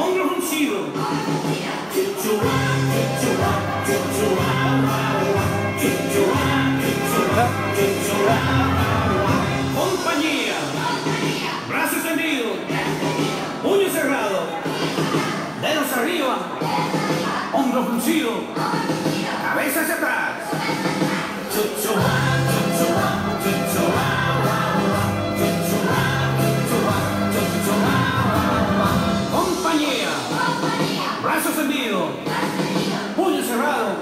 Ondas fundidos, cho cho wa, cho cho wa, cho cho compañía, brazos extendidos, puños cerrado, dedos arriba, ondas fundidos. Puño cerrado.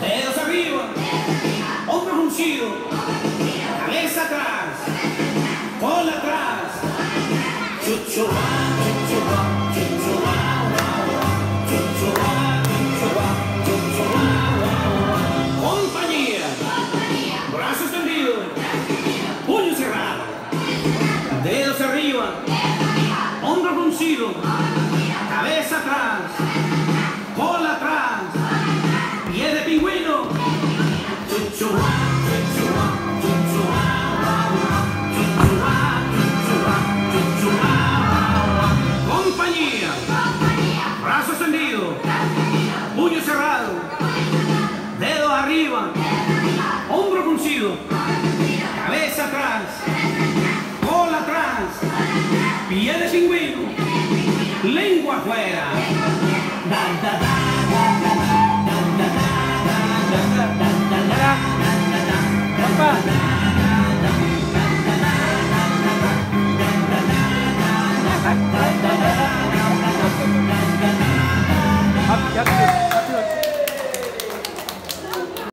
Dedos arriba. Hombro fruncido. Cabeza atrás. Cola atrás. Chuchuá, chuchuá, chuchuá, chuchuá, chuchuá, chuchuá. Compañía. Brazo extendido. Puño cerrado. Dedos arriba. Hombro fruncido. Cabeza atrás. Cola atrás. Pie de pingüino. Compañía. Brazo extendido. Puño cerrado. Dedos arriba. Hombro fruncido. Cabeza atrás. Cola atrás. Pie de pingüino. lengua fuera Hấp